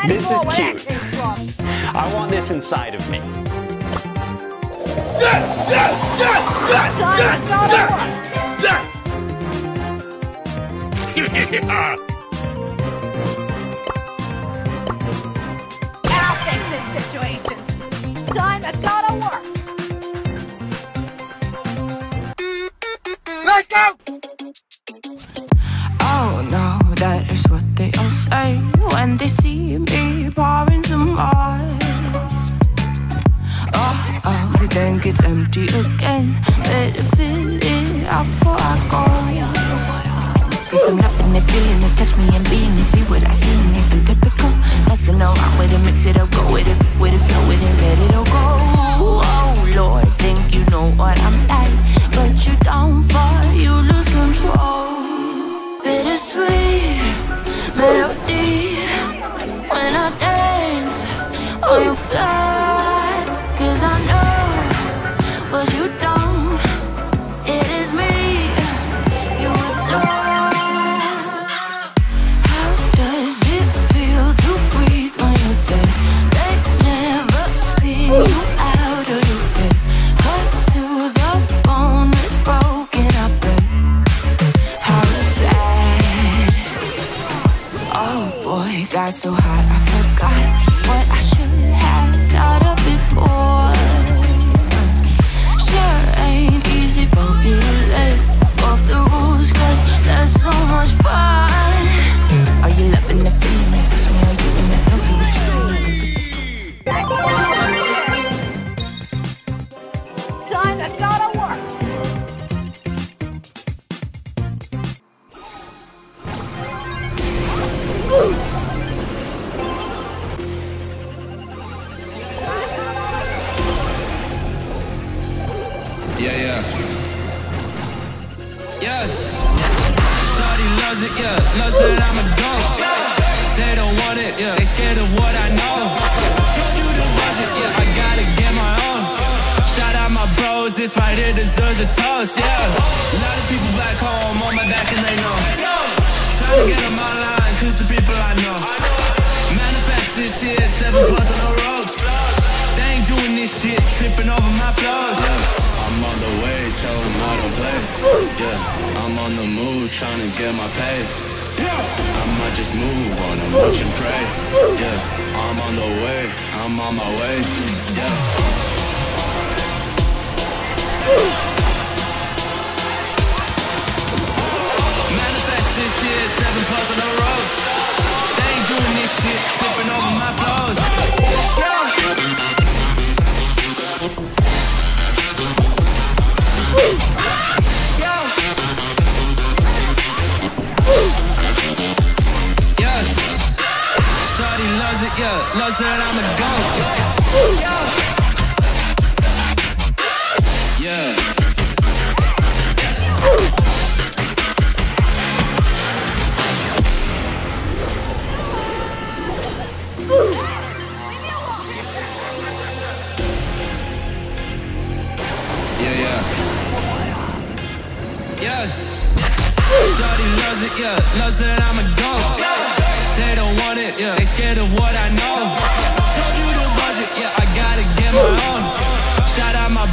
I This, plenty this is cute. I want this inside of me. Yes! Yes! Yes! Yes! Time Yes! to go Yes! I'll fix this situation. Time to go to work. Let's go! Oh no, that is what they all say when they see me pouring some more. Oh, oh, the tank gets empty again. Better fill it up before I go. Cause I'm loving it, feeling it, touch me and being it, see what I see in it. I'm typical, messing around with it, mix it up, go with it, with it, flow with it, let it all go. Oh Lord, think you know what I'm like, but you down far, you lose control. Bittersweet melody when I dance, oh you fly, cause I know, but you don't. It is me you adore. How does it feel to breathe when you're dead? They never see you yeah. Loves that I'm a dog. They don't want it, yeah. They scared of what I know. Told you the budget, yeah. I gotta get my own. Shout out my bros, this right here deserves a toast, yeah. A lot of people back home on my back and they know. Trying to get on my line, trying to get my pay. I might just move on and watch and pray. Yeah, I'm on the way, I'm on my way. Yeah. Manifest this year, seven plus on the ropes. They ain't doing this shit, tripping over my flows. Yeah. Loves that I'm a goat. They don't want it, yeah. They scared of what I know.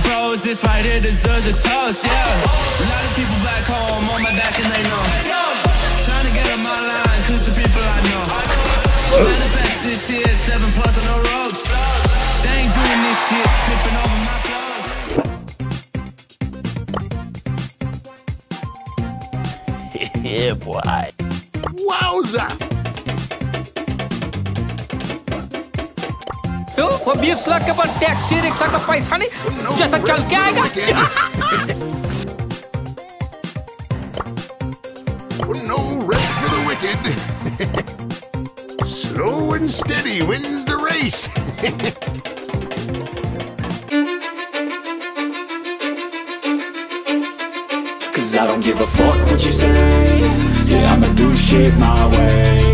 Shout out my bros, this right here deserves a toast, yeah. A lot of people back home on my back and they know. Trying to get on my line, cause the people I know. Manifest this year, seven plus on the ropes. They ain't doing this shit, tripping over my flows. yeah, boy. Wowza! वो बीस लाख के बाद taxi rickshaw का पैसा नहीं जैसा चल के आएगा No rest for the wicked. Slow and steady wins the race. Cause I don't give a fuck what you say Yeah, I'ma do shit my way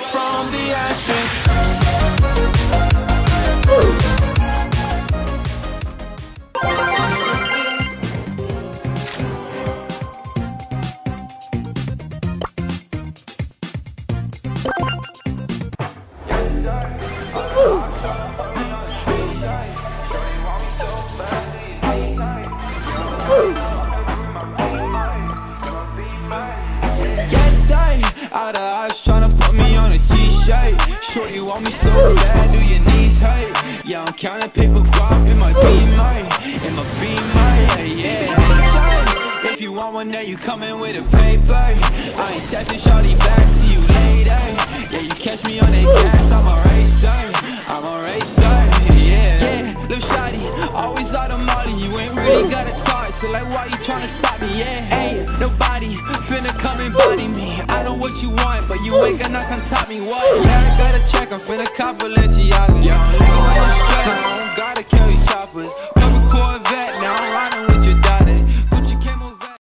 Rise from the ashes. Yes, Shorty want me so bad, do your knees hurt? Yeah, I'm counting paper guap in my beamer, in my beamer, yeah, yeah. If you want one, then you coming with a paper. I ain't texting shorty back, see you later. Yeah, you catch me on that gas, I'm a racer, I'm a racer, yeah. Yeah, little shawty, always out of Molly, you ain't really got so like why you tryna stop me, yeah? Ain't nobody finna come and body me. I know what you want, but you ain't gonna come top me, what? Yeah, I gotta check, I'm finna cop Balenciaga. Yeah, nigga, no stress, I don't gotta carry choppers.